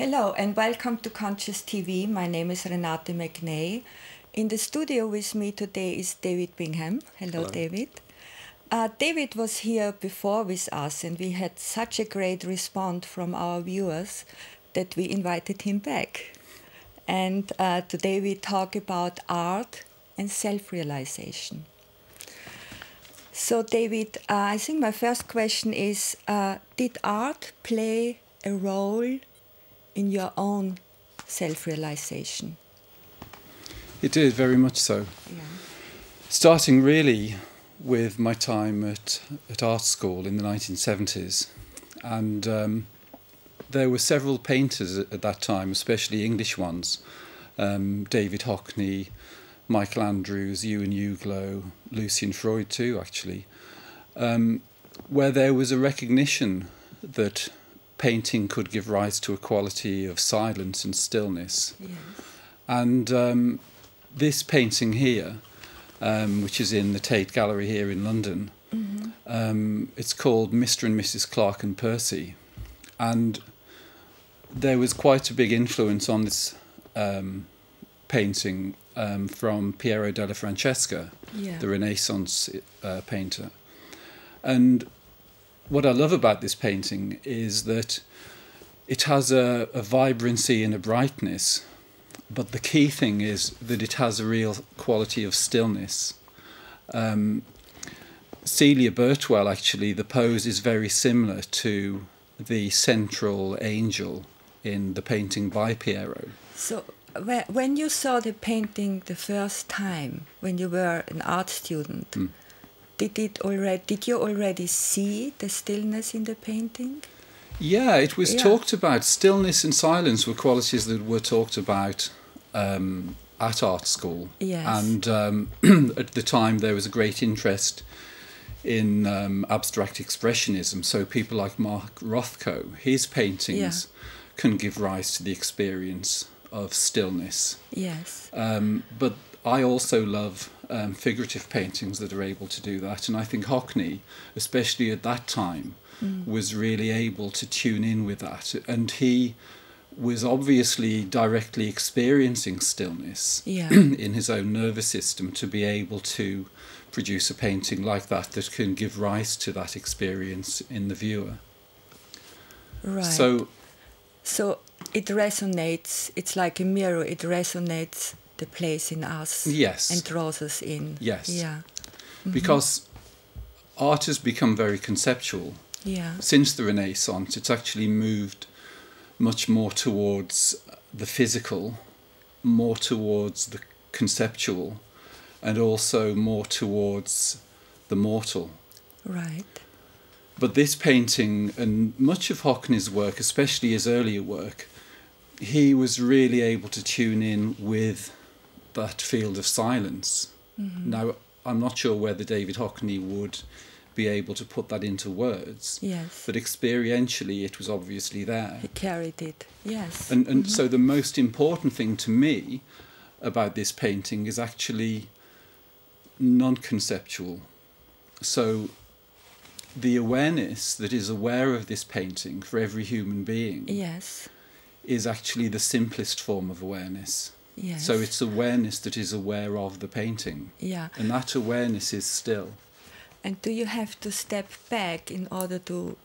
Hello and welcome to Conscious TV. My name is Renate McNay. In the studio with me today is David Bingham. Hello, Hello. David. Uh, David was here before with us, and we had such a great response from our viewers that we invited him back. And uh, today we talk about art and self realization. So, David, uh, I think my first question is uh, Did art play a role in your own self realization? It did very much so. Yeah. Starting really with my time at, at art school in the 1970s. And um, there were several painters at, at that time, especially English ones um, David Hockney, Michael Andrews, Euan Uglow, Lucian Freud, too, actually, um, where there was a recognition that painting could give rise to a quality of silence and stillness. Yes. And um, this painting here, um, which is in the Tate Gallery here in London, um, it's called Mr. and Mrs. Clark and Percy. And there was quite a big influence on this um, painting um, from Piero della Francesca, Yeah. the Renaissance uh, painter. And what I love about this painting is that it has a, a vibrancy and a brightness, but the key thing is that it has a real quality of stillness. Um, Celia Birtwell, actually, the pose is very similar to the central angel in the painting by Piero. So, when you saw the painting the first time, when you were an art student, Mm. Did it already? Did you already see the stillness in the painting? Yeah, it was Yeah. talked about. Stillness and silence were qualities that were talked about um, at art school. Yes. And um, at the time, there was a great interest in um, abstract expressionism. So people like Mark Rothko, his paintings can give rise to the experience of stillness. Yes. Um, but I also love um, figurative paintings that are able to do that. And I think Hockney, especially at that time, was really able to tune in with that. And he was obviously directly experiencing stillness Yeah. in his own nervous system to be able to produce a painting like that that can give rise to that experience in the viewer. Right. So So it resonates. It's like a mirror. It resonates the place in us. Yes. And draws us in. Yes. Yeah. Mm-hmm. because art has become very conceptual Yeah. since the Renaissance, it's actually moved much more towards the physical, more towards the conceptual, and also more towards the mortal. Right. But this painting and much of Hockney's work, especially his earlier work, he was really able to tune in with that field of silence. Mm-hmm. Now, I'm not sure whether David Hockney would be able to put that into words, Yes. but experientially it was obviously there. He carried it. Yes. And, and so mm-hmm. the most important thing to me about this painting is actually non conceptual. So the awareness that is aware of this painting for every human being yes. is actually the simplest form of awareness. Yes. So it's awareness that is aware of the painting. Yeah. And that awareness is still. And do you have to step back in order to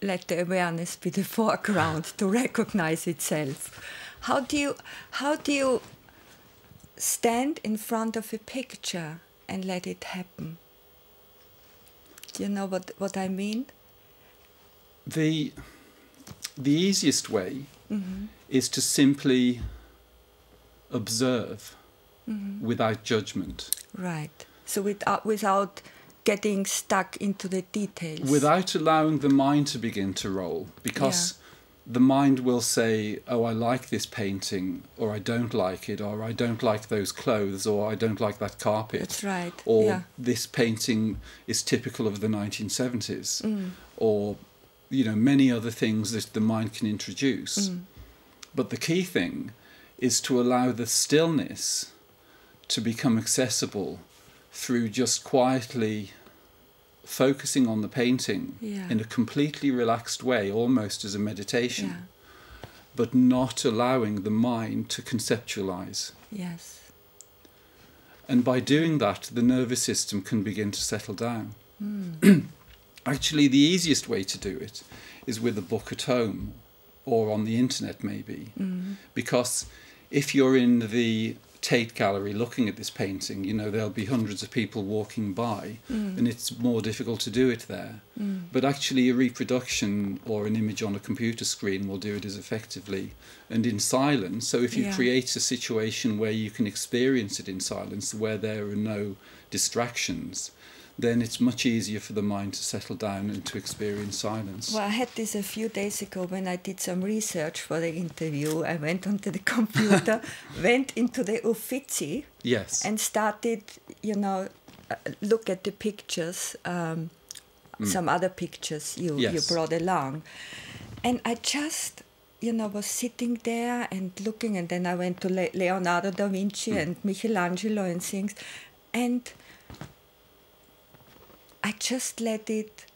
let the awareness be the foreground to recognize itself? How do you how do you stand in front of a picture and let it happen? Do you know what, what I mean? The, the easiest way Mm-hmm. is to simply observe Mm-hmm. without judgment. Right. So without without getting stuck into the details. without allowing the mind to begin to roll because the mind will say oh i like this painting or i don't like it or i don't like those clothes or i don't like that carpet That's right. or yeah. this painting is typical of the 1970s Mm. or you know many other things that the mind can introduce Mm. but the key thing is to allow the stillness to become accessible through just quietly focusing on the painting Yeah. in a completely relaxed way, almost as a meditation. Yeah. but not allowing the mind to conceptualize. Yes. And by doing that, the nervous system can begin to settle down. Hmm. Actually, the easiest way to do it is with a book at home or on the internet, maybe. Hmm. Because if you're in the Tate Gallery looking at this painting, you know, there'll be hundreds of people walking by, mm. and it's more difficult to do it there. Mm. But actually, a reproduction or an image on a computer screen will do it as effectively and in silence. So, if you Yeah. create a situation where you can experience it in silence, where there are no distractions, then it's much easier for the mind to settle down and to experience silence. Well, I had this a few days ago when I did some research for the interview. I went onto the computer, went into the Uffizi, yes. and started, you know, uh, look at the pictures, um, some other pictures you, you Mm. Brought along. And I just, you know, was sitting there and looking, and then I went to Le- Leonardo da Vinci Mm. and Michelangelo and things. And I just let it.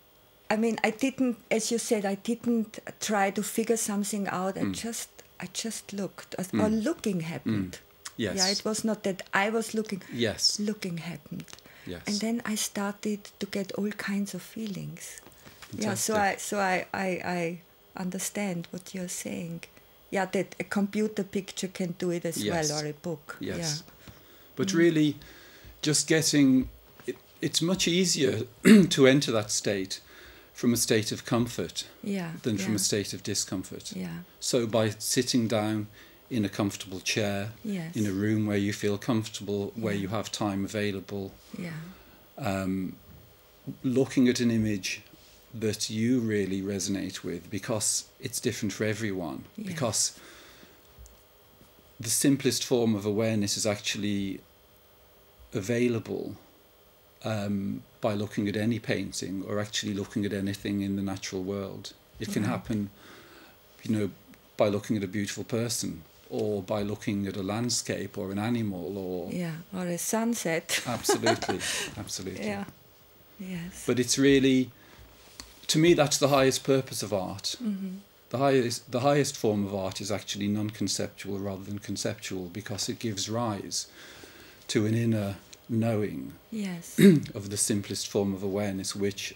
I mean, I didn't, as you said, I didn't try to figure something out. Mm. I just, I just looked, or or looking happened. Yes. Yeah, it was not that I was looking. Yes. Looking happened. Yes. And then I started to get all kinds of feelings. Yeah, so I so I, I I understand what you're saying. Yeah, that a computer picture can do it as Yes. well or a book. Yes. Mm. But really, just getting it's much easier to enter that state from a state of comfort Yeah. Than yeah. from a state of discomfort. Yeah. So by sitting down in a comfortable chair, Yes. in a room where you feel comfortable, where you have time available, Yeah. um, looking at an image that you really resonate with because it's different for everyone. Because the simplest form of awareness is actually available um, by looking at any painting or actually looking at anything in the natural world. It can Right. happen, you know, by looking at a beautiful person or by looking at a landscape or an animal or Yeah. Or a sunset. absolutely, absolutely. yeah. Yes. But it's really, to me, that's the highest purpose of art. mm-hmm. The highest, the highest form of art is actually non-conceptual rather than conceptual because it gives rise to an inner knowing Yes. of the simplest form of awareness, which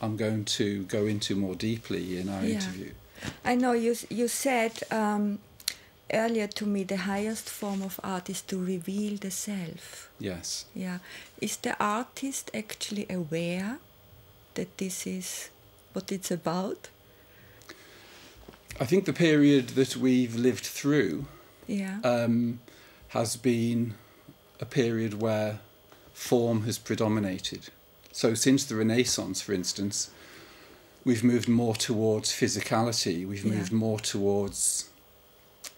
I'm going to go into more deeply in our Yeah. interview. I know you you said um, earlier to me the highest form of art is to reveal the self. Yes. Yeah. Is the artist actually aware that this is what it's about? I think the period that we've lived through Yeah. um, has been a period where form has predominated. So, since the Renaissance, for instance, we've moved more towards physicality. We've Yeah. moved more towards.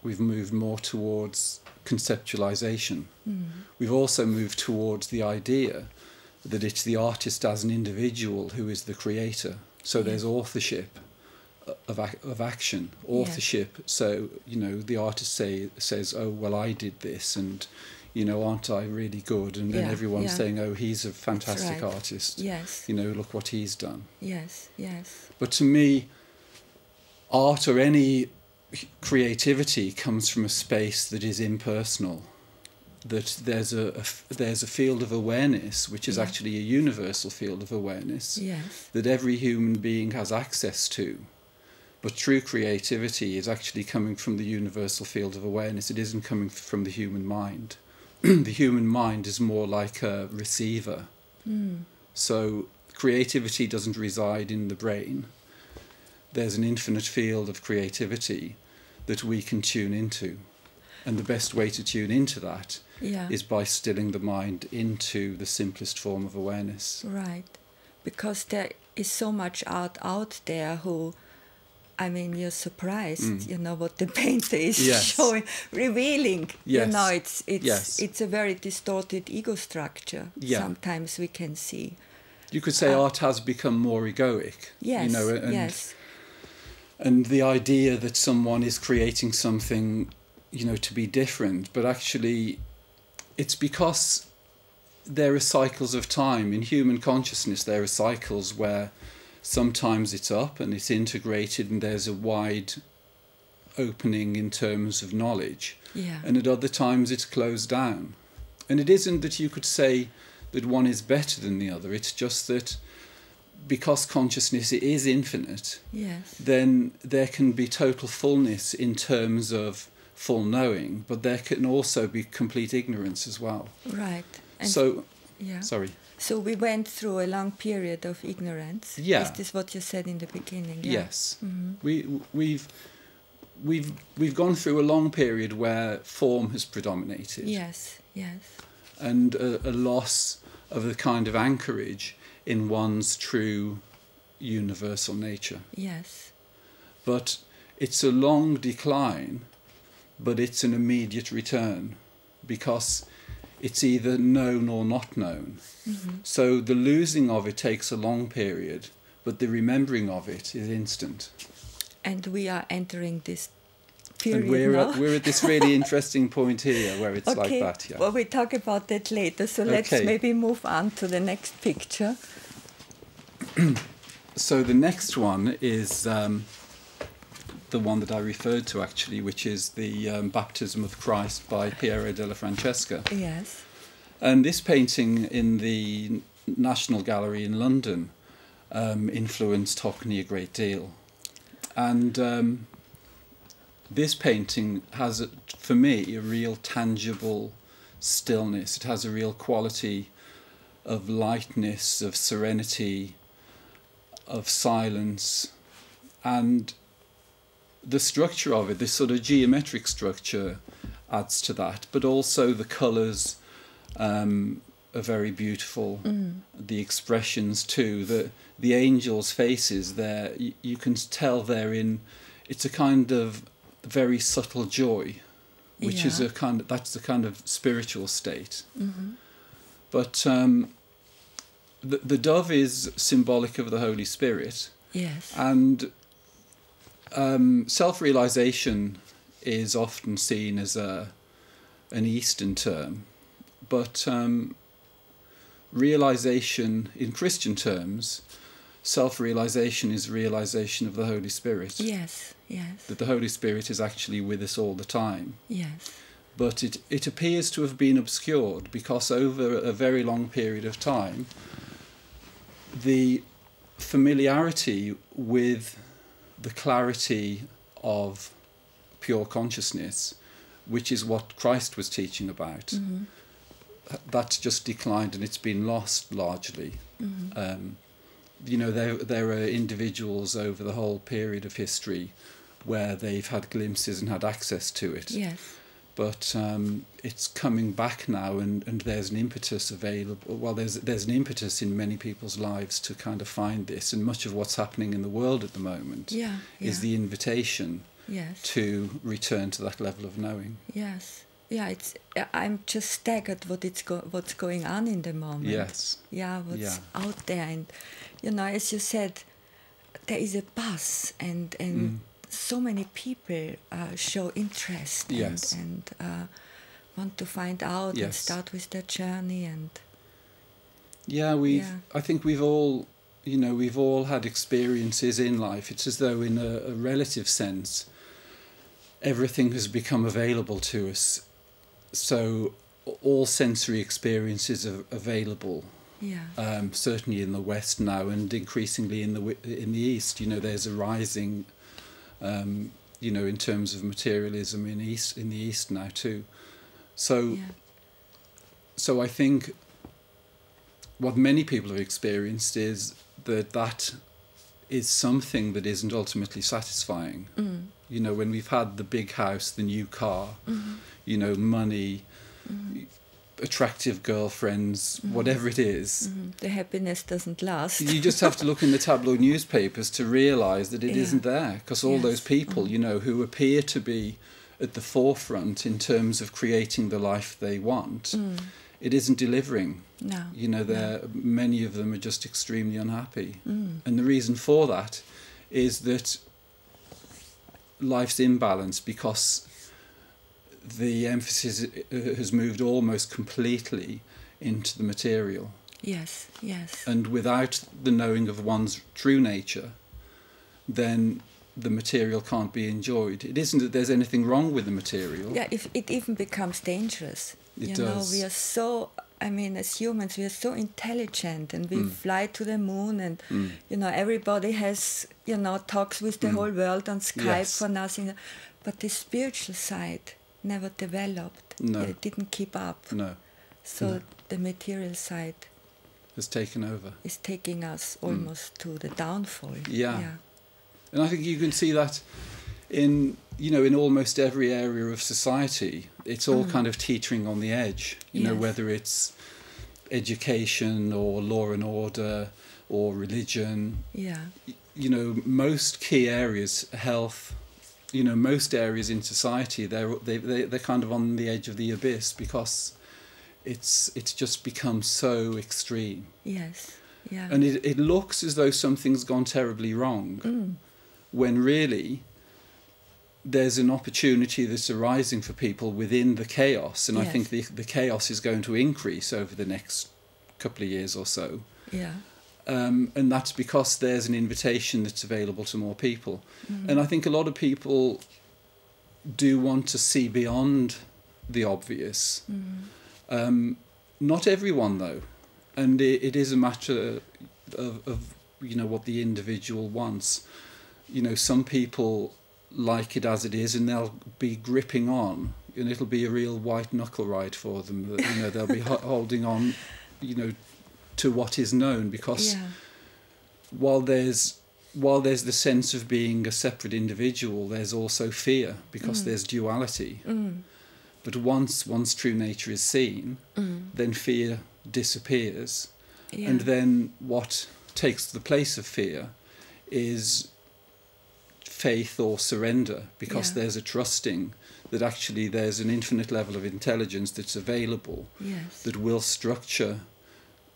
We've moved more towards conceptualization. Hmm. We've also moved towards the idea that it's the artist as an individual who is the creator. So Yeah. there's authorship of ac- of action, authorship. So you know the artist say says, "Oh well, I did this," and you know, aren't I really good? And then Yeah, everyone's yeah. saying, "Oh, he's a fantastic right. artist." yes. You know, look what he's done. Yes. Yes. But to me, art or any creativity comes from a space that is impersonal. That there's a, a there's a field of awareness which is Yeah. actually a universal field of awareness Yes. that every human being has access to. But true creativity is actually coming from the universal field of awareness. It isn't coming from the human mind. the human mind is more like a receiver. Mm. So creativity doesn't reside in the brain. There's an infinite field of creativity that we can tune into. And the best way to tune into that Yeah. is by stilling the mind into the simplest form of awareness. Right. Because there is so much art out there who, I mean, you're surprised, you know, what the painter is Mm. Yes. showing, revealing. You know, it's it's Yes. it's a very distorted ego structure. Yeah. Sometimes we can see. You could say Uh, art has become more egoic. Yes. You know, and, yes. and the idea that someone is creating something, you know, to be different, but actually it's because there are cycles of time in human consciousness there are cycles where sometimes it's up and it's integrated and there's a wide opening in terms of knowledge, Yeah. and at other times it's closed down. And it isn't that you could say that one is better than the other, it's just that because consciousness is infinite, yes. then there can be total fullness in terms of full knowing, but there can also be complete ignorance as well. Right. And so, yeah. sorry. So we went through a long period of ignorance. Yeah. Is this what you said in the beginning? Yeah. Yes, Mhm. we we've we've we've gone through a long period where form has predominated, Yes. Yes. and a, a loss of the kind of anchorage in one's true universal nature. Yes. But it's a long decline, but it's an immediate return because it's either known or not known. Mhm. So the losing of it takes a long period, but the remembering of it is instant. And we are entering this period and we're now. at, we're at this really interesting point here where it's like that. Yeah. Well, we talk about that later. So let's Okay. maybe move on to the next picture. So the next one is um, the one that I referred to actually, which is the um, Baptism of Christ by Piero della Francesca. Yes. And this painting in the National Gallery in London um, influenced Hockney a great deal. And um, this painting has, a, for me, a real tangible stillness. It has a real quality of lightness, of serenity, of silence. And the structure of it, this sort of geometric structure, adds to that, but also the colours um, are very beautiful. Mm. The expressions too, the the angels' faces there, you, you can tell they're in. It's a kind of very subtle joy, which is a kind of that's the kind of spiritual state. hmm But um, the the dove is symbolic of the Holy Spirit, Yes. and um, self-realization is often seen as a an Eastern term, but um, realization in Christian terms, self-realization is realization of the Holy Spirit. yes. Yes. That the Holy Spirit is actually with us all the time. Yes. But it, it appears to have been obscured because over a very long period of time, the familiarity with the clarity of pure consciousness, which is what Christ was teaching about, hmm that's just declined and it's been lost largely. hmm Um, you know, there there are individuals over the whole period of history where they've had glimpses and had access to it Yes. But um, it's coming back now, and, and there's an impetus available. Well, there's there's an impetus in many people's lives to kind of find this, and much of what's happening in the world at the moment Yeah. Yeah. is the invitation yes. to return to that level of knowing. Yes. Yeah. It's. I'm just staggered what it's go- what's going on in the moment. Yes, Yeah. What's Yeah. out there, and you know, as you said, there is a buzz, and and Mm. So many people uh, show interest. And, Yes. And uh, want to find out and start with their journey and. yeah. We've Yeah. I think we've all you know we've all had experiences in life. It's as though in a, a relative sense, everything has become available to us. So all sensory experiences are available Yeah. um, certainly in the West now, and increasingly in the in the East. You know, there's a rising, um, you know, in terms of materialism in East in the East now too. So, yeah. so I think what many people have experienced is that that is something that isn't ultimately satisfying. Mm. You know, when we've had the big house, the new car, Mhm. you know, money, Mhm. Attractive girlfriends, Mhm. whatever it is, Mhm. The happiness doesn't last. you just have to look in the tabloid newspapers to realise that it Yeah. not there because all those Yes. people Mhm. you know who appear to be at the forefront in terms of creating the life they want Mm. it isn't delivering No. you know no. they're many of them are just extremely unhappy Mm. and the reason for that is that life's imbalanced because the emphasis has moved almost completely into the material Yes. Yes. and without the knowing of one's true nature, then the material can't be enjoyed. It isn't that there's anything wrong with the material. Yeah, if it even becomes dangerous. It you does. know, we are so I mean, as humans, we are so intelligent, and we Mm. fly to the moon, and Mm. you know, everybody has you know talks with the Mm. whole world on Skype Yes. for nothing. But the spiritual side never developed. No. It didn't keep up. No, So No. the material side has taken over. is taking us almost to the downfall. Mm. Yeah. yeah. And I think you can see that in you know in almost every area of society. It's all Mm. kind of teetering on the edge. You know whether it's education or law and order or religion. Yeah. You know most key areas, health. You know most areas in society they're they they they're kind of on the edge of the abyss because it's it's just become so extreme. Yes. Yeah. And it, it looks as though something's gone terribly wrong Mm. when really there's an opportunity that's arising for people within the chaos. And I think the, the chaos is going to increase over the next couple of years or so. Yeah. Um, and that's because there's an invitation that's available to more people. Mm. And I think a lot of people do want to see beyond the obvious. Mm. Um, not everyone, though, and it, it is a matter of, of you know what the individual wants. You know, some people like it as it is, and they'll be gripping on, and it'll be a real white knuckle ride for them. You know, they'll be holding on, you know, to what is known because Yeah. while there's while there's the sense of being a separate individual, there's also fear because Mm. there's duality. Mm. But once one's true nature is seen, Mm. then fear disappears. Yeah. And then what takes the place of fear is faith or surrender because Yeah. there's a trusting that actually there's an infinite level of intelligence that's available yes. that will structure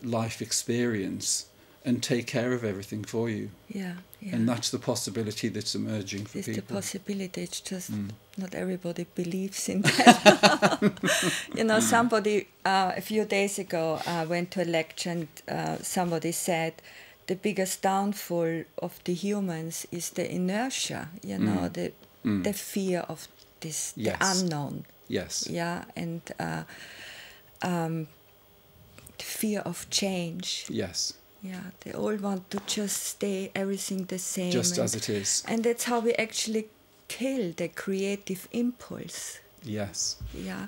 life experience and take care of everything for you. yeah. Yeah. And that's the possibility that's emerging for It's the possibility. It's just Mm. not everybody believes in that. you know, somebody uh, a few days ago uh, went to a lecture and uh, somebody said the biggest downfall of the humans is the inertia. You know, Mm. the Mm. the fear of this, Yes. the unknown. Yes. Yeah, and uh, um, the fear of change. Yes. Yeah, they all want to just stay everything the same. Just and- as it is. and that's how we actually kill the creative impulse, Yes. yeah,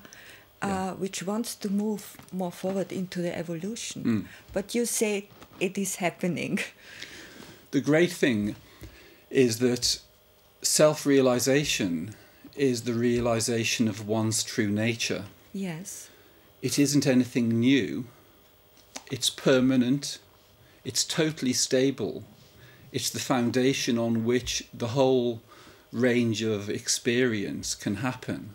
Yeah. Uh, which wants to move more forward into the evolution. Mm. But you say it is happening. The great thing is that self realization is the realization of one's true nature. Yes. It isn't anything new, it's permanent, it's totally stable, it's the foundation on which the whole range of experience can happen.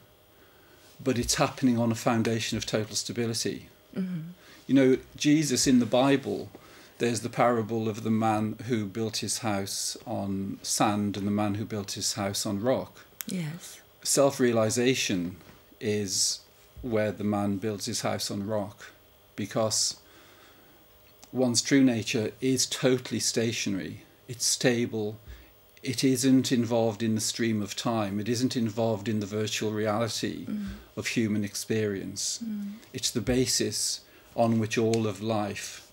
But it's happening on a foundation of total stability. hmm You know, Jesus in the Bible, there's the parable of the man who built his house on sand and the man who built his house on rock. Yes. Self realization is where the man builds his house on rock because one's true nature is totally stationary, it's stable, it isn't involved in the stream of time, it isn't involved in the virtual reality Mm. of human experience. Mm. It's the basis on which all of life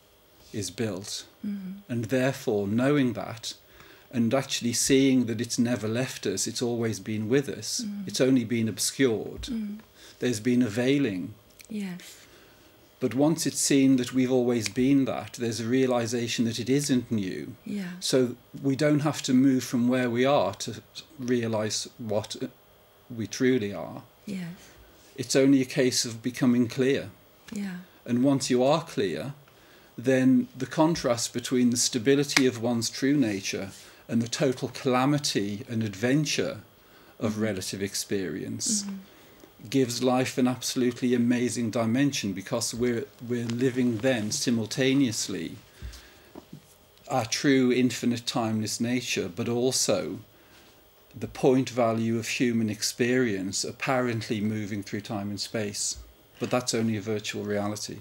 is built. Mm. And therefore, knowing that and actually seeing that it's never left us, it's always been with us, Mm. it's only been obscured, Mm. there's been a veiling. Yes. But once it's seen that we've always been that, there's a realization that it isn't new. Yeah. So we don't have to move from where we are to realize what we truly are. Yes. It's only a case of becoming clear. Yeah. And once you are clear, then the contrast between the stability of one's true nature and the total calamity and adventure of Mhm. relative experience Mhm. Gives life an absolutely amazing dimension because we're we're living then simultaneously our true infinite timeless nature but also the point value of human experience apparently moving through time and space but that's only a virtual reality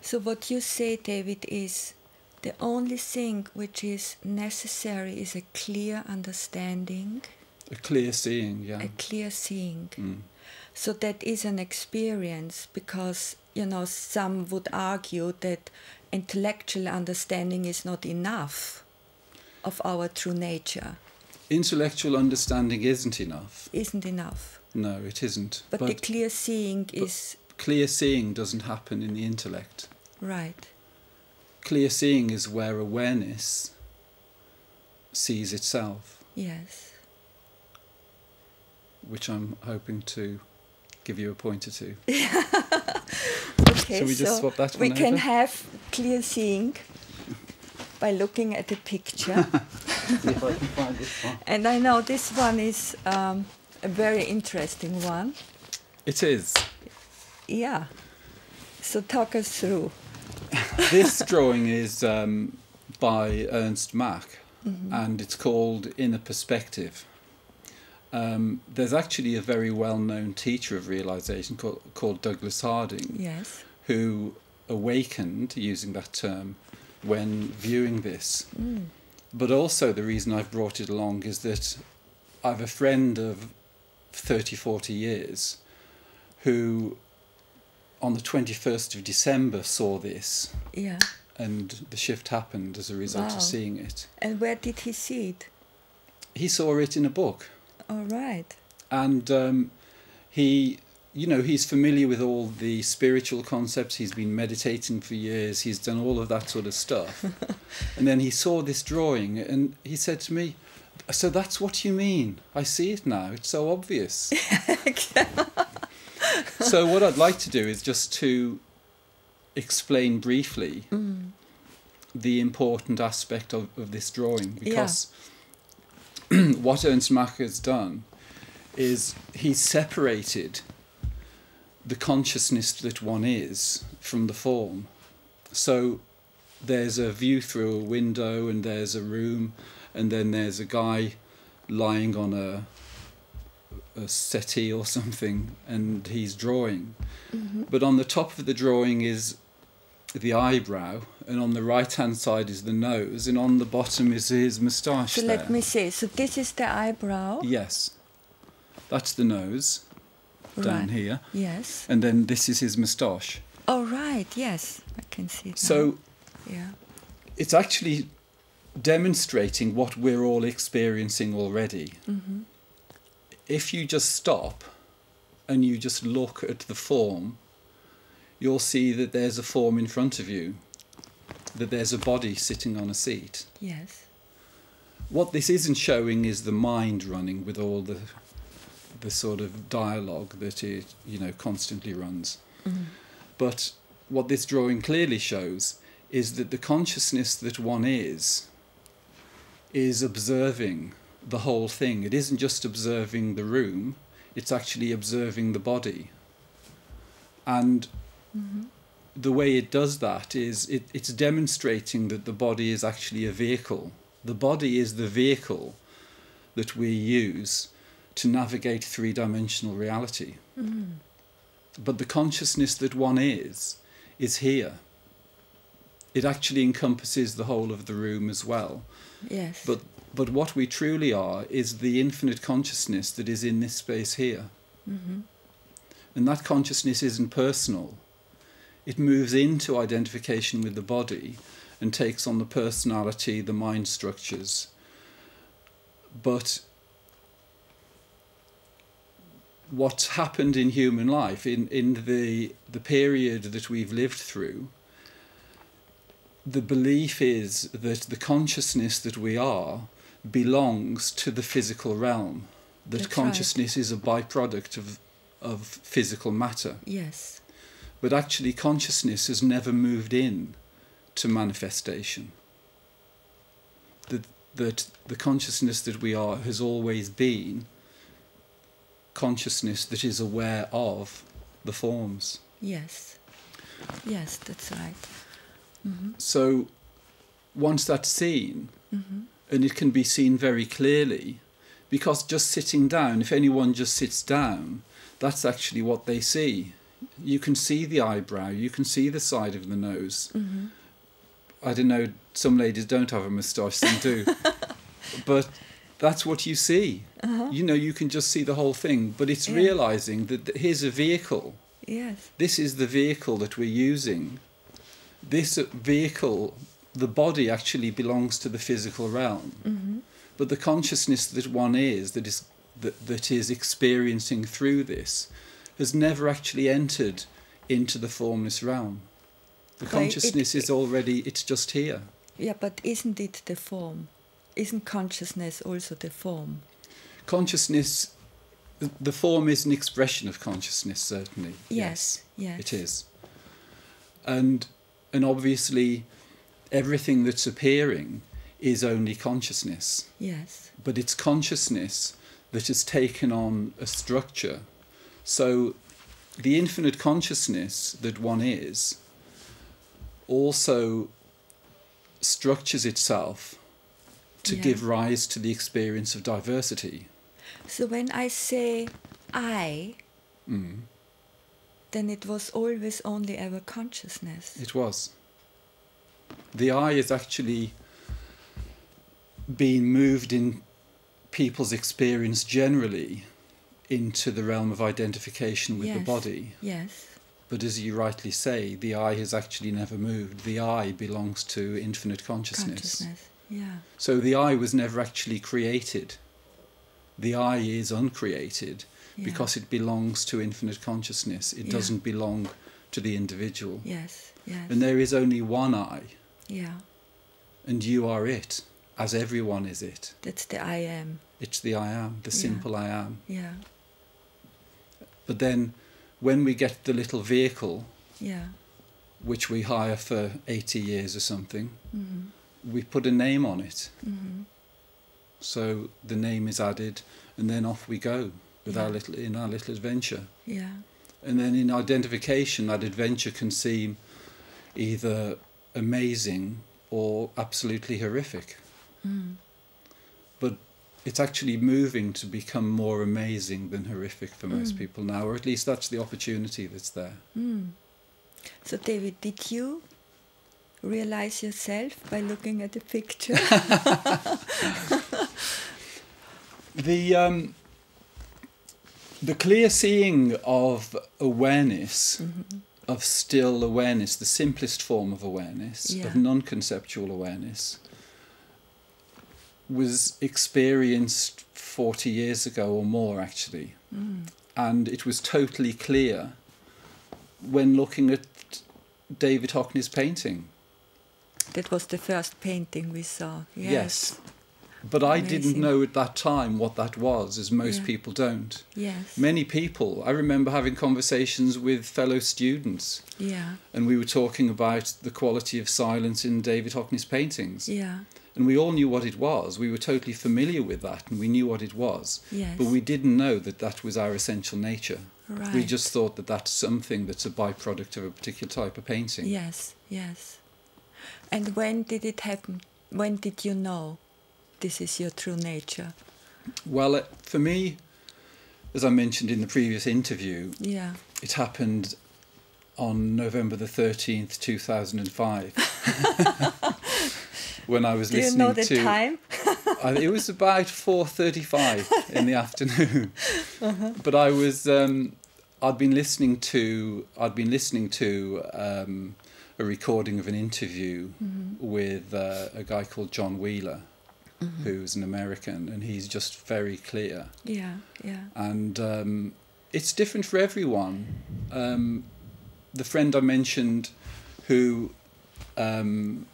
So what you say, David, is The only thing which is necessary is a clear understanding, A clear seeing, yeah. a clear seeing. Mm. So that is an experience because, you know, some would argue that intellectual understanding is not enough of our true nature, Intellectual understanding isn't enough. isn't enough. No, it isn't. But, the clear seeing is clear seeing doesn't happen in the intellect. right. Clear seeing is where awareness sees itself, Yes. which I'm hoping to give you a pointer to. Okay, Shall we just so swap that we one can over? have clear seeing by looking at the picture. I can find this one. and I know this one is um, a very interesting one. It is. Yeah. So talk us through. this drawing is um, by Ernst Mach and it's called Inner Perspective. Um, there's actually a very well known teacher of realization called, called Douglas Harding Yes. who awakened, using that term, when viewing this. Mm. But also, the reason I've brought it along is that I've a friend of 30, 40 years who, on the 21st of December, saw this Yeah. and the shift happened as a result Wow. of seeing it. And where did he see it? He saw it in a book All right. and um, he you know he's familiar with all the spiritual concepts. He's been meditating for years. He's done all of that sort of stuff. And then he saw this drawing and he said to me so that's what you mean? I see it now. It's so obvious. So what i'd like to do is just to explain briefly Mm. the important aspect of, of this drawing Yeah. what Ernst Mach has done is he's separated the consciousness that one is from the form. So there's a view through a window, and there's a room, and then there's a guy lying on a, a settee or something, and he's drawing. Mm-hmm. But on the top of the drawing is the eyebrow, and on the right hand side is the nose, and on the bottom is his moustache. So there. let me see. So this is the eyebrow. Yes. That's the nose down Right. here. Yes. And then this is his moustache. Oh right. Yes, I can see it. now. So yeah. it's actually demonstrating what we're all experiencing already. Mm-hmm. If you just stop and you just look at the form, you'll see that there's a form in front of you, that there's a body sitting on a seat. Yes. What this isn't showing is the mind running with all the the sort of dialogue that it you know constantly runs. Mm-hmm. But what this drawing clearly shows is that the consciousness that one is is observing the whole thing. It isn't just observing the room, it's actually observing the body. And Mm-hmm. the way it does that is it, it's demonstrating that the body is actually a vehicle. The body is the vehicle that we use to navigate three dimensional reality. Mm. But the consciousness that one is, is here. It actually encompasses the whole of the room as well. Yes. But, but what we truly are is the infinite consciousness that is in this space here. Mm-hmm. And that consciousness isn't personal. It moves into identification with the body and takes on the personality, the mind structures. But what's happened in human life, in, in the, the period that we've lived through, the belief is that the consciousness that we are belongs to the physical realm, that That's right. consciousness is a byproduct of, of physical matter. yes. But actually, consciousness has never moved in to manifestation. That, that the consciousness that we are has always been consciousness that is aware of the forms. Yes. Yes, that's right. Mm-hmm. So once that's seen, Mm-hmm. and it can be seen very clearly, because just sitting down, if anyone just sits down, that's actually what they see. You can see the eyebrow, you can see the side of the nose. Mm-hmm. I don't know. Some ladies don't have a moustache, some do, but that's what you see. Uh-huh. You know, you can just see the whole thing. But it's Yeah. realizing that th- here's a vehicle. Yes. This is the vehicle that we're using. This vehicle, the body actually belongs to the physical realm. Mm-hmm. But the consciousness that one is, that is that, that is experiencing through this, has never actually entered into the formless realm. The But it- consciousness is already, it's just here. Yeah, but isn't it the form? Isn't consciousness also the form? Consciousness, the- form is an expression of consciousness, certainly. Yes. Yes. It is. And and obviously everything that's appearing is only consciousness. Yes. But it's consciousness that has taken on a structure. So the infinite consciousness that one is also structures itself to Yeah. give rise to the experience of diversity. So when I say I, Mm. then it was always only ever consciousness. It was. The I is actually being moved in people's experience generally into the realm of identification with the body. Yes. But as you rightly say, the I has actually never moved. The I belongs to infinite consciousness. Consciousness. Yeah. So the I was never actually created. The I is uncreated yeah. because it belongs to infinite consciousness. It Yeah. doesn't belong to the individual. Yes. Yes. And there is only one I, yeah. and you are it, as everyone is it. That's the I am. It's the I am, the Yeah. simple I am. Yeah. But then when we get the little vehicle, Yeah. which we hire for 80 years or something, hmm we put a name on it. hmm So the name is added, and then off we go with our little in our little adventure. Yeah. And then in identification, that adventure can seem either amazing or absolutely horrific. Mm. It's actually moving to become more amazing than horrific for most Mm. people now, or at least that's the opportunity that's there. Mm. So, David, did you realize yourself by looking at the picture? The um, the clear seeing of awareness, Mhm. of still awareness, the simplest form of awareness, Yeah. of non-conceptual awareness, was experienced forty years ago or more, actually, Mm. and it was totally clear when looking at David Hockney's painting. That was the first painting we saw. Yes. Yes. But I didn't know at that time what that was, as most Yeah. people don't. Yes. Many people, I remember having conversations with fellow students, Yeah. and we were talking about the quality of silence in David Hockney's paintings. Yeah. And we all knew what it was. We were totally familiar with that, and we knew what it was. Yes. But we didn't know that that was our essential nature. Right. We just thought that that's something that's a byproduct of a particular type of painting. Yes. Yes. And when did it happen? When did you know this is your true nature? Well, it, for me, as I mentioned in the previous interview, Yeah. it happened on November the 13th, 2005. when I was Do you listening know the to time? I, it was about 4:35 in the afternoon. Uh-huh. But I was um, I'd been listening to I'd been listening to um, a recording of an interview Mm-hmm. with uh, a guy called John Wheeler Mm-hmm. who's an American and he's just very clear Yeah. Yeah. and um, it's different for everyone. Um, the friend I mentioned, who um,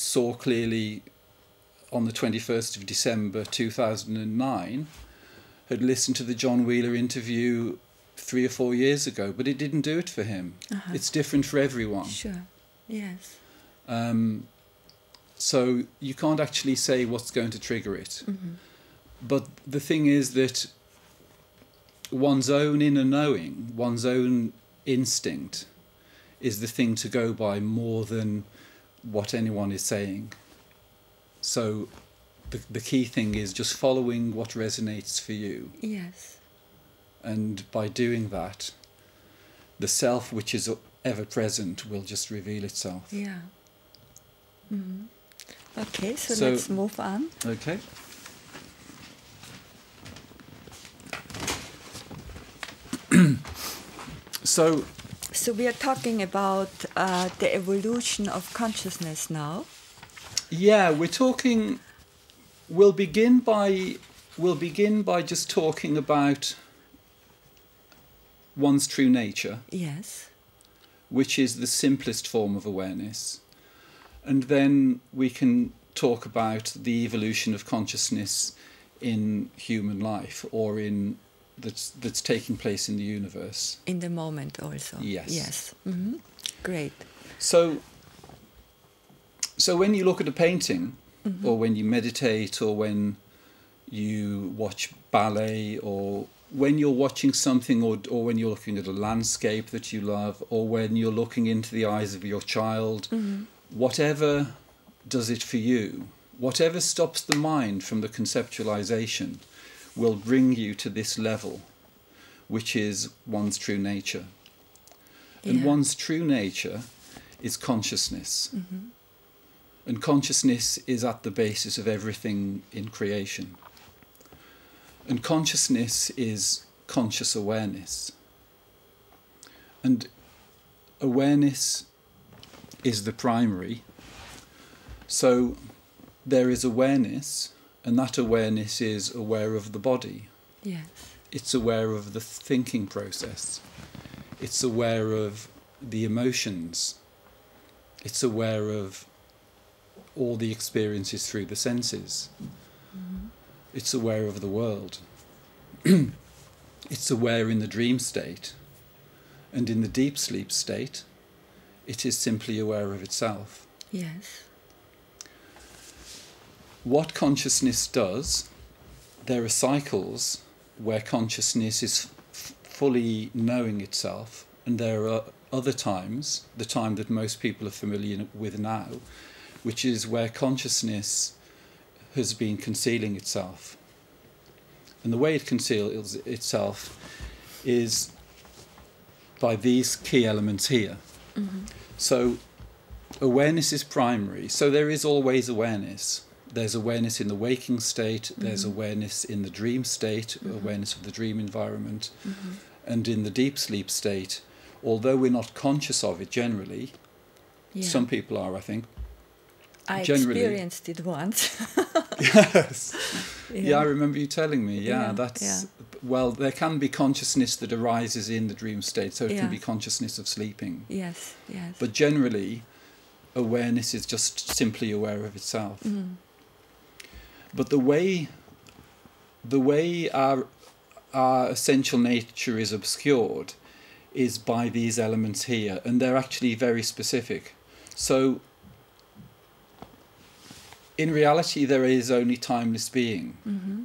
saw clearly on the twenty first of December two thousand and nine, had listened to the John Wheeler interview three or four years ago, but it didn't do it for him. Uh-huh. It's different for everyone. Sure. Yes. Um, so you can't actually say what's going to trigger it. hmm But the thing is that one's own inner knowing, one's own instinct, is the thing to go by more than what anyone is saying. So the, the key thing is just following what resonates for you. Yes. And by doing that, the self which is ever present will just reveal itself. Yeah. Mm-hmm. Okay, so, So- let's move on. Okay. so, So we are talking about uh, the evolution of consciousness now. yeah, we're talking. We'll begin by we'll begin by just talking about one's true nature, Yes. which is the simplest form of awareness, and then we can talk about the evolution of consciousness in human life or in that's that's taking place in the universe. In the moment also. Yes. Yes. hmm Great. So, so when you look at a painting, Mm-hmm. or when you meditate, or when you watch ballet, or when you're watching something, or or when you're looking at a landscape that you love, or when you're looking into the eyes of your child, Mm-hmm. whatever does it for you, whatever stops the mind from the conceptualization, will bring you to this level, which is one's true nature. And one's true nature is consciousness. Mm-hmm. And consciousness is at the basis of everything in creation. And consciousness is conscious awareness. And awareness is the primary. So there is awareness, and that awareness is aware of the body Yes. it's aware of the thinking process. It's aware of the emotions. It's aware of all the experiences through the senses. Mm-hmm. It's aware of the world. it's aware in the dream state. And in the deep sleep state, it is simply aware of itself. Yes. What consciousness does, there are cycles where consciousness is f- fully knowing itself, and there are other times, the time that most people are familiar with now, which is where consciousness has been concealing itself. And the way it conceals itself is by these key elements here. Mm-hmm. So, awareness is primary. So, there is always awareness. There's awareness in the waking state, there's mm-hmm. awareness in the dream state, mm-hmm. awareness of the dream environment, mm-hmm. and in the deep sleep state, although we're not conscious of it generally, Yeah. some people are, I think. I generally- experienced it once. yes. Yeah. I remember you telling me. Yeah, Yeah, that's yeah. well. There can be consciousness that arises in the dream state, so it Yeah. can be consciousness of sleeping. yes. Yes. But generally, awareness is just simply aware of itself. Mm. But the way, the way our our essential nature is obscured, is by these elements here, and they're actually very specific. So. In reality, there is only timeless being. hmm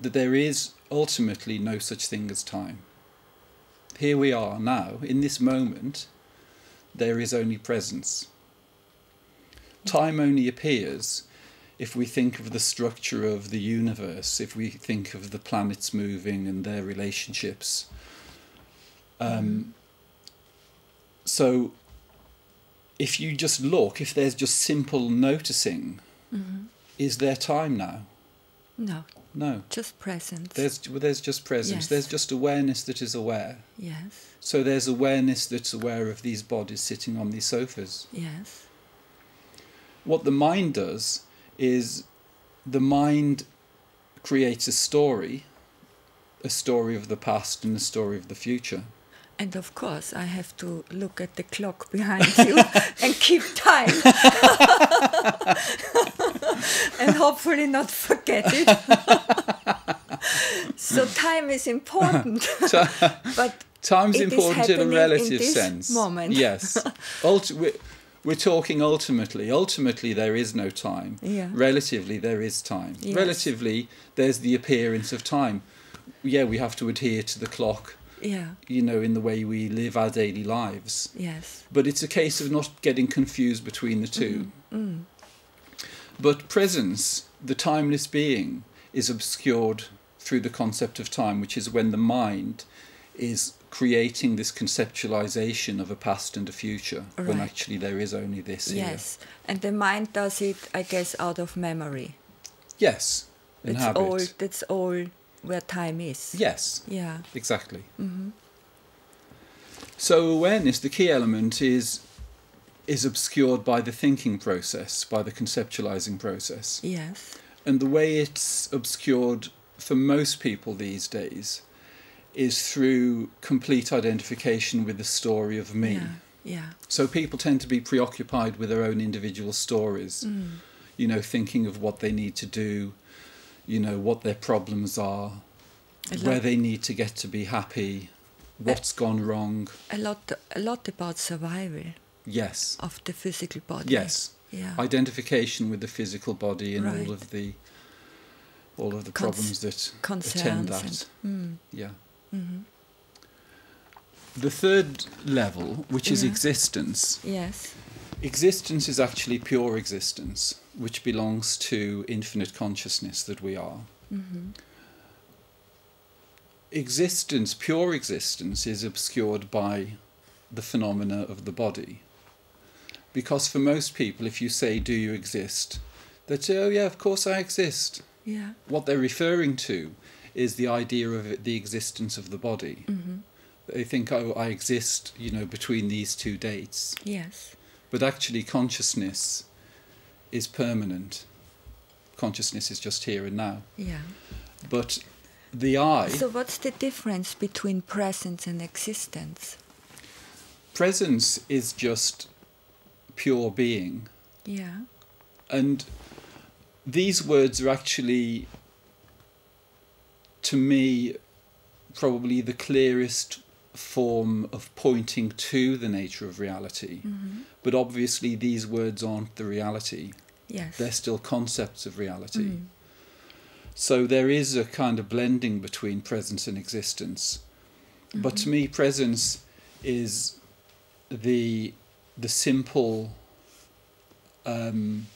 That there is ultimately no such thing as time. Here we are now, in this moment, there is only presence. Time only appears if we think of the structure of the universe, if we think of the planets moving and their relationships. Um, so, if you just look, if there's just simple noticing, hmm is there time now? No, No. just presence. There's there's just presence. Yes. There's just awareness that is aware. yes. So there's awareness that's aware of these bodies sitting on these sofas. Yes. What the mind does is the mind creates a story, a story of the past and a story of the future. And of course, I have to look at the clock behind you and keep time. and hopefully not forget it. so, time is important. But time's important in a in relative this sense. moment. Yes. Ulti- we're, talking ultimately. Ultimately, there is no time. Yeah. Relatively, there is time. Yes. Relatively, there's the appearance of time. Yeah, we have to adhere to the clock, yeah, you know, in the way we live our daily lives. yes. But it's a case of not getting confused between the 2 Mm. But presence, the timeless being, is obscured through the concept of time, which is when the mind is creating this conceptualization of a past and a future when actually there is only this here. Yes, and the mind does it, I guess, out of memory. Yes. It's habit. all. That's all where time is. Yes. Yeah. Exactly. Mhm. So awareness, the key element, is is obscured by the thinking process, by the conceptualizing process. Yes. And the way it's obscured for most people these days is through complete identification with the story of me. Yeah. Yeah. So people tend to be preoccupied with their own individual stories, Mm. you know, thinking of what they need to do, you know, what their problems are, A where they need to get to be happy, what's gone wrong. A lot. A lot about survival Yes. of the physical body. Yes. Yeah. Identification with the physical body and Right. all of the all of the Cons- problems that attend that. And, mm, Yeah. Mhm. The third level, which is Yeah. existence, Yes. existence is actually pure existence, which belongs to infinite consciousness that we are. hmm Existence, pure existence, is obscured by the phenomena of the body. Because for most people, if you say, Do you exist? they'd say, Oh, yeah, of course I exist. Yeah. What they're referring to is the idea of the existence of the body. hmm They think, Oh, I exist, you know, between these two dates. Yes. But actually, consciousness is permanent. Consciousness is just here and now. Yeah. But the I, So what's the difference between presence and existence? presence is just pure being. Yeah. And these words are actually, to me, probably the clearest form of pointing to the nature of reality. hmm But obviously, these words aren't the reality, Yes. they're still concepts of reality. Mm. So there is a kind of blending between presence and existence. But to me, presence is the the simple um,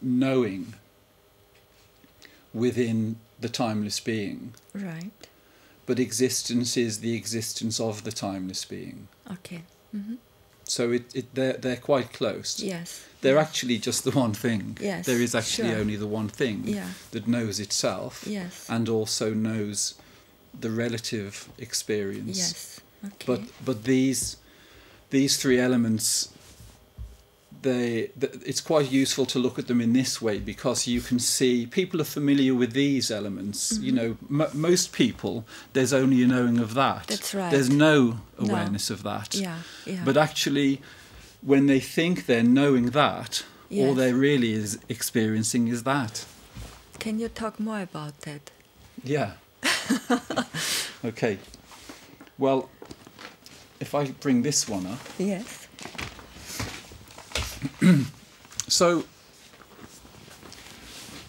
knowing within the timeless being. Right. But existence is the existence of the timeless being. Okay. hmm So it, it they're they're quite close. Yes. They're actually just the one thing. Yes, There is actually sure. only the one thing Yeah. that knows itself Yes. and also knows the relative experience. Yes. Okay. But but these these three elements they it's quite useful to look at them in this way because you can see people are familiar with these elements you Mhm. know m- most people there's only a knowing of that That's right. there's no No. awareness of that yeah. Yeah. but actually when they think they're knowing that all they're really is experiencing is that Can you talk more about that? yeah okay well if i bring this one up Yes. So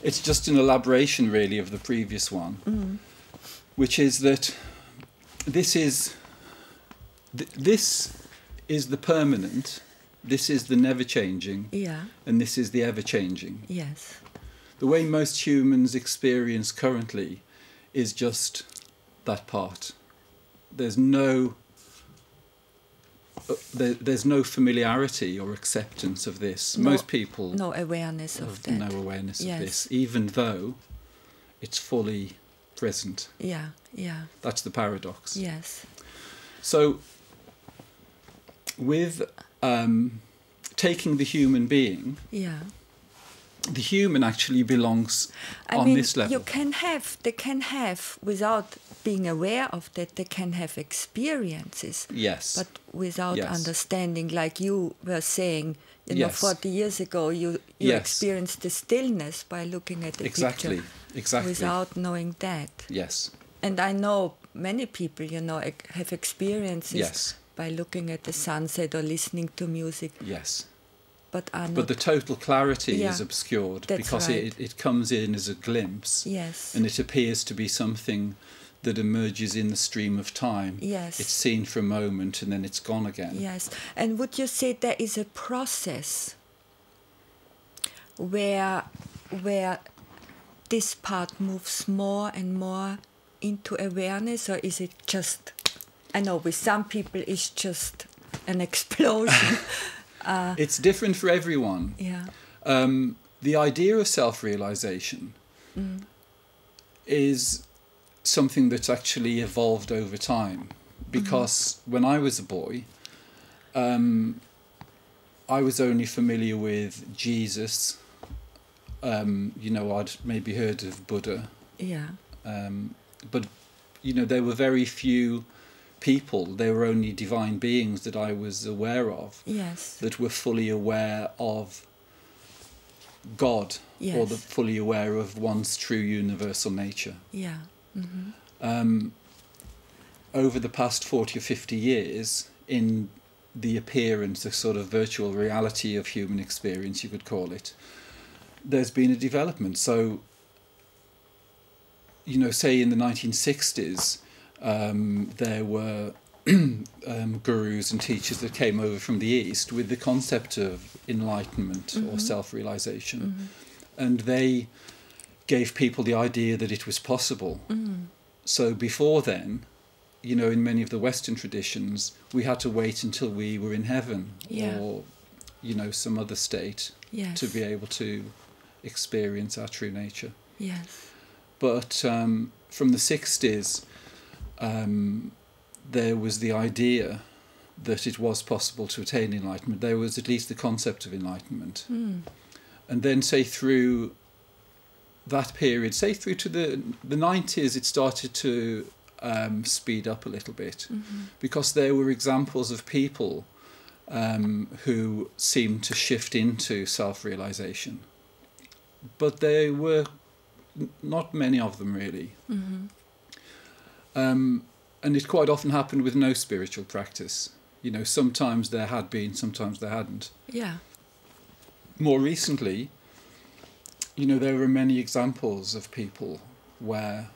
it's just an elaboration, really, of the previous one, Mm. which is that this is th- this is the permanent, this is the never changing, Yeah. and this is the ever changing. Yes. The way most humans experience currently is just that part. There's no there, there's no familiarity or acceptance of this. No- most people No awareness of that. no awareness Yes. of this, even though it's fully present. Yeah. Yeah. That's the paradox. Yes. So, with um, taking the human being, Yeah. The human actually belongs I on mean, this level. you can have, they can have, without being aware of that, they can have experiences, yes. but without Yes. understanding, like you were saying, you know, 40 years ago, you, you Yes. experienced the stillness by looking at the exactly. picture Exactly. without knowing that. yes. And I know many people, you know, have experiences Yes. by looking at the sunset or listening to music, Yes. But are not. But the total clarity Yeah, is obscured because right. it, it comes in as a glimpse yes. and it appears to be something that emerges in the stream of time. Yes. It's seen for a moment and then it's gone again. Yes, and would you say there is a process where where this part moves more and more into awareness, or is it just I know with some people it's just an explosion. uh, it's different for everyone. yeah. Um, the idea of self-realization is something that's actually evolved over time. Because when I was a boy, um, I was only familiar with Jesus. Um, you know, I'd maybe heard of Buddha, Yeah. um, but you know, there were very few people. There were only divine beings that I was aware of Yes. that were fully aware of God or the Yes. fully aware of one's true universal nature. Yeah. hmm Um, over the past 40 or 50 years, in the appearance, the sort of virtual reality of human experience, you could call it, there's been a development. So, you know, say in the 1960s, um, there were um, gurus and teachers that came over from the East with the concept of enlightenment or Mhm. self realization. hmm And they gave people the idea that it was possible. Mm. So before then, you know, in many of the Western traditions, we had to wait until we were in heaven Yeah. or, you know, some other state Yes. to be able to experience our true nature. Yes. But um, from the 60s, um, there was the idea that it was possible to attain enlightenment. There was at least the concept of enlightenment. Mm. And then, say, through that period, say through to the, the 90s, it started to um, speed up a little bit hmm because there were examples of people um, who seemed to shift into self realization. But there were not many of them really. hmm Um, and it quite often happened with no spiritual practice. You know, sometimes there had been, sometimes there hadn't. Yeah. More recently, you know, there are many examples of people where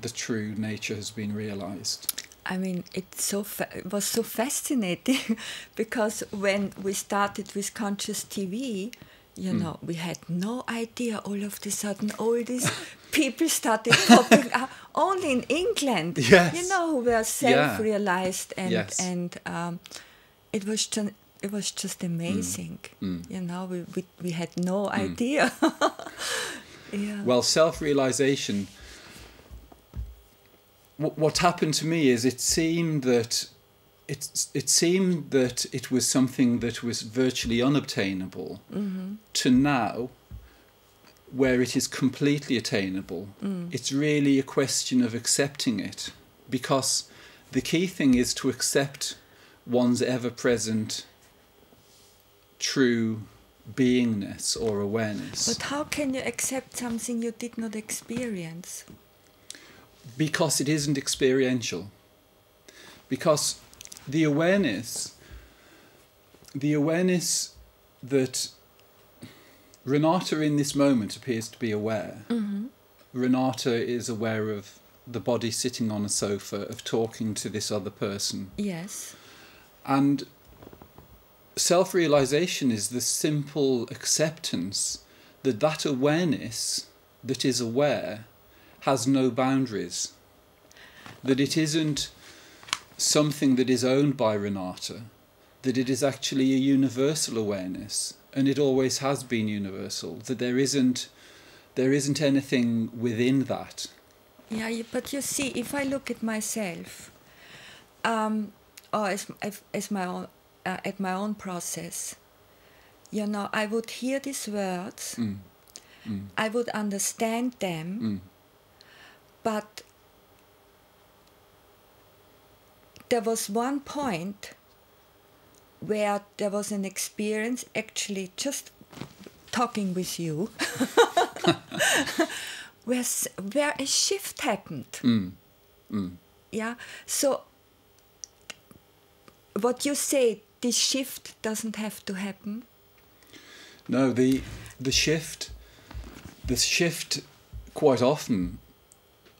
the true nature has been realized. I mean, it's so fa- it was so fascinating because when we started with Conscious TV, you Mm. know, we had no idea. All of a sudden, all these people started popping up only in England. Yes. You know, who were self-realized, and Yes. and um, it was just it was just amazing. Mm. You know, we we, we had no Mm. idea. yeah. Well, self realization. What, what happened to me is it seemed that it, it seemed that it was something that was virtually unobtainable hmm to now where it is completely attainable. Mm. It's really a question of accepting it because the key thing is to accept one's ever present true beingness or awareness. But how can you accept something you did not experience? because it isn't experiential because the awareness the awareness that renata in this moment appears to be aware. Mm-hmm. renata is aware of the body sitting on a sofa of talking to this other person. Yes. and self-realization is the simple acceptance that that awareness that is aware has no boundaries. That it isn't something that is owned by renata. That it is actually a universal awareness and it always has been universal that there isn't there isn't anything within that Yeah, but you see, if I look at myself, um, or as, as, my own, uh, at my own process, you know, I would hear these words, mm. Mm. I would understand them, Mm. but there was one point where there was an experience, actually, just talking with you, where, where a shift happened. Mm. Mm. Yeah. So what you say, this shift doesn't have to happen. No, the the shift the shift quite often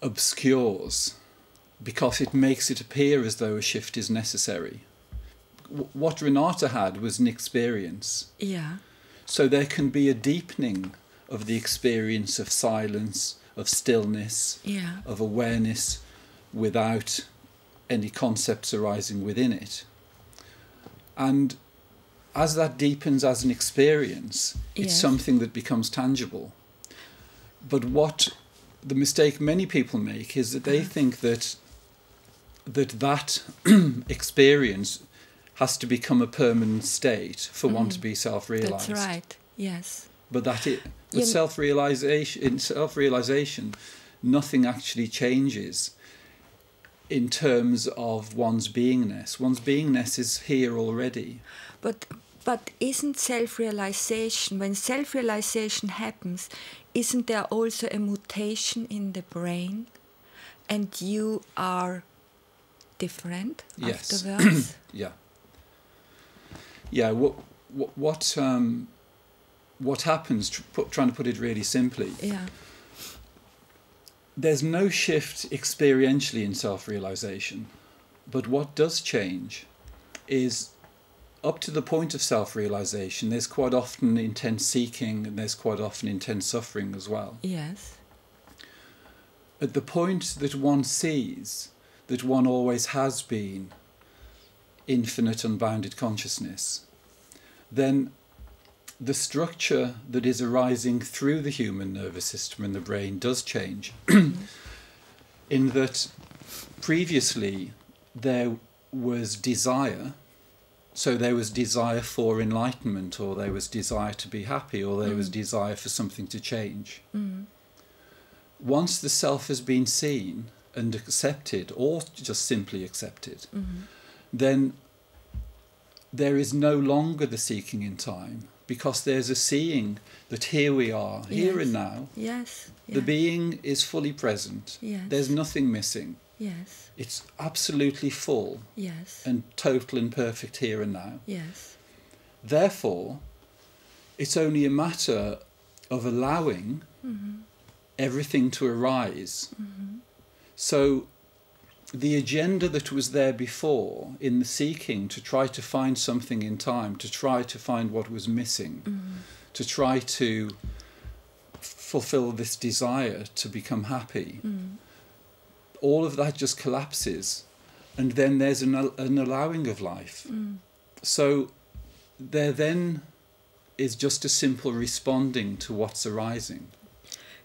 obscures because it makes it appear as though a shift is necessary. What Renata had was an experience. Yeah. So there can be a deepening of the experience of silence, of stillness, Yeah. of awareness without any concepts arising within it. And as that deepens as an experience, it's Yes. something that becomes tangible. But what the mistake many people make is that they Uh-huh. think that that that experience has to become a permanent state for one to be self-realized. Mm. That's right. Yes. But that it, You- self-realization, in self-realization, nothing actually changes in terms of one's beingness. One's beingness is here already. But but isn't self-realization when self-realization happens, isn't there also a mutation in the brain, and you are different Yes. afterwards? Yeah. Yeah. What what what um, what happens? Tr- put, trying to put it really simply, yeah. there's no shift experientially in self-realization, but what does change is up to the point of self-realization. There's quite often intense seeking, and there's quite often intense suffering as well. Yes. At the point that one sees that one always has been infinite, unbounded consciousness, then the structure that is arising through the human nervous system and the brain does change. in that previously there was desire, so there was desire for enlightenment, or there was desire to be happy, or there was desire for something to change Mm. once the self has been seen and accepted, or just simply accepted, Mm-hmm. Then there is no longer the seeking in time because there's a seeing that here we are, here and now. Yes. The being is fully present. Yes. There's nothing missing. Yes. It's absolutely full Yes. and total and perfect here and now. yes. Therefore, it's only a matter of allowing Mm-hmm. everything to arise. So, the agenda that was there before in the seeking to try to find something in time, to try to find what was missing, mm-hmm. to try to fulfill this desire to become happy, mm. all of that just collapses. And then there's an, an allowing of life. Mm. So, there then is just a simple responding to what's arising.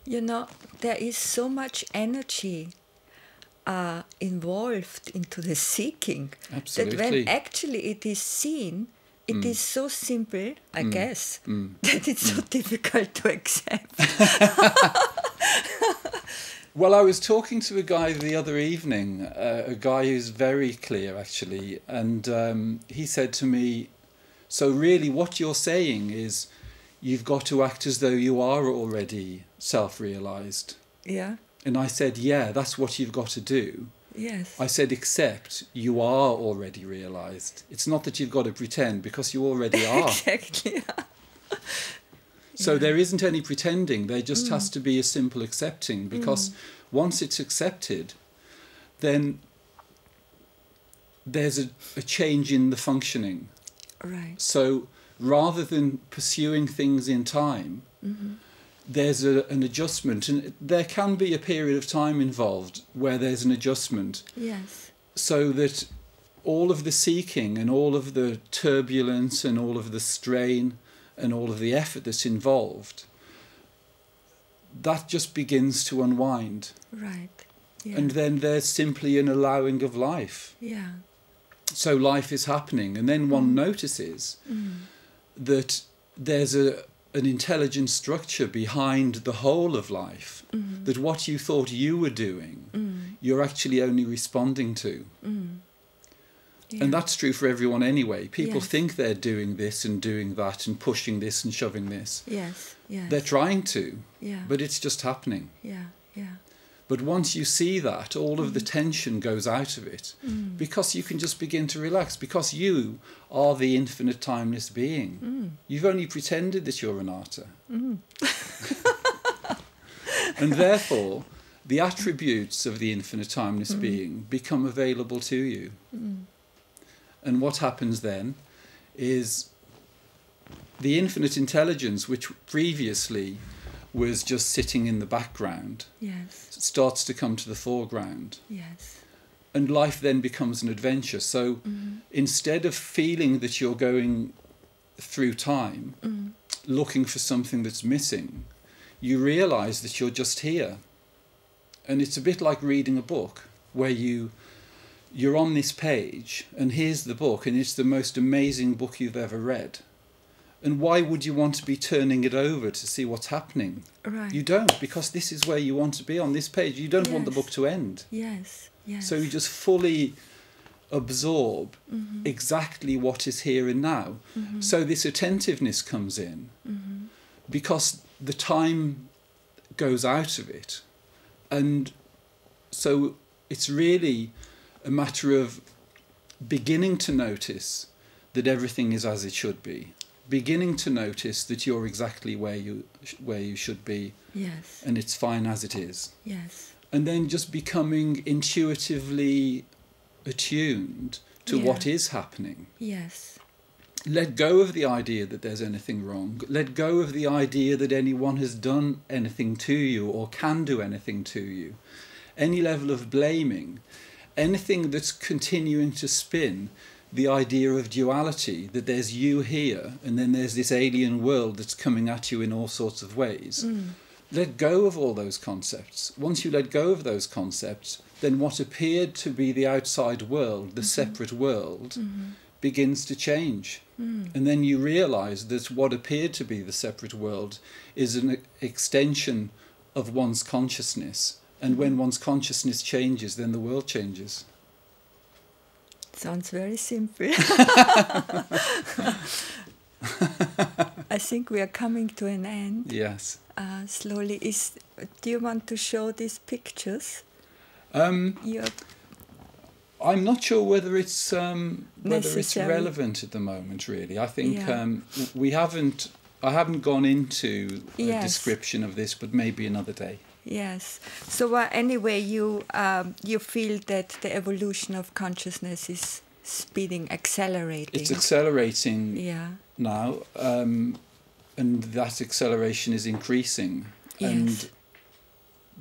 You know, there is so much energy uh, involved into the seeking that when actually it is seen, it is so simple, I guess, that it's so difficult to accept. Well, I was talking to a guy the other evening, uh, a guy who's very clear actually, and um, he said to me, So, really, what you're saying is you've got to act as though you are already self realized. yeah, And I said, Yeah, that's what you've got to do. yes. I said, Except you are already realized. It's not that you've got to pretend because you already are. exactly. So there isn't any pretending. There just has mm. to be a simple accepting because mm. once it's accepted, then there's a, a change in the functioning. right. So rather than pursuing things in time, mm-hmm. There's a, an adjustment. And there can be a period of time involved where there's an adjustment Yes. so that all of the seeking and all of the turbulence and all of the strain and all of the effort that's involved that just begins to unwind Right. Yeah. and then there's simply an allowing of life yeah. so life is happening and then one mm. notices mm. that there's a an intelligent structure behind the whole of life mm. that what you thought you were doing mm. you're actually only responding to mm. yeah. And that's true for everyone anyway. People Yes. think they're doing this and doing that and pushing this and shoving this. Yes. Yes. They're trying to, yeah. but it's just happening. yeah. Yeah. But once you see that, all of Mm. the tension goes out of it because you can just begin to relax because you are the infinite timeless being. Mm. You've only pretended that you're an Renata. and therefore, the attributes of the infinite timeless Mm. being become available to you. And what happens then is the infinite intelligence, which previously was just sitting in the background, Yes. starts to come to the foreground. Yes. and life then becomes an adventure. So mm-hmm. instead of feeling that you're going through time mm. looking for something that's missing, you realize that you're just here. And it's a bit like reading a book where you you're on this page and here's the book and it's the most amazing book you've ever read. And why would you want to be turning it over to see what's happening? Right. You don't because this is where you want to be on this page. You don't want the book to end. Yes. Yes. So you just fully absorb Mm-hmm. exactly what is here and now. So this attentiveness comes in Mm-hmm. because the time goes out of it. And so it's really a matter of beginning to notice that everything is as it should be. Beginning to notice that you're exactly where you where you should be Yes. and it's fine as it is Yes. and then just becoming intuitively attuned to Yeah. what is happening. Yes. Let go of the idea that there's anything wrong. Let go of the idea that anyone has done anything to you or can do anything to you. Any level of blaming, anything that's continuing to spin the idea of duality, that there's you here and then there's this alien world that's coming at you in all sorts of ways mm. let go of all those concepts. Once you let go of those concepts, then what appeared to be the outside world, the mm-hmm. separate world, mm-hmm. begins to change. Mm. And then you realize that what appeared to be the separate world is an extension of one's consciousness. And when mm-hmm. one's consciousness changes, then the world changes. Sounds very simple. I think we are coming to an end Yes. uh, slowly. Is do you want to show these pictures? Um, I'm not sure whether it's um, whether it's relevant at the moment. Really, I think Yeah. um, we haven't. I haven't gone into a Yes. description of this, but maybe another day. Yes. So uh, anyway, you um, you feel that the evolution of consciousness is speeding, accelerating. It's accelerating yeah. now, um, and that acceleration is increasing. Yes. And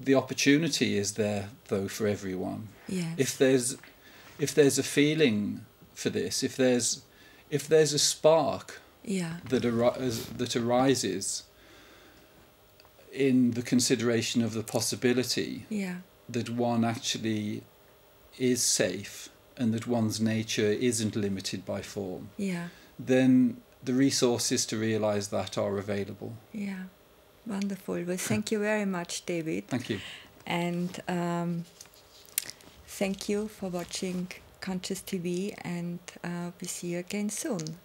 the opportunity is there, though, for everyone. Yes. if there's if there's a feeling for this if there's if there's a spark yeah. that arises that arises in the consideration of the possibility Yeah. that one actually is safe and that one's nature isn't limited by form Yeah. then the resources to realize that are available Yeah. Wonderful. Well, thank you very much, David. thank you And um, thank you for watching Conscious TV, and uh, we see you again soon.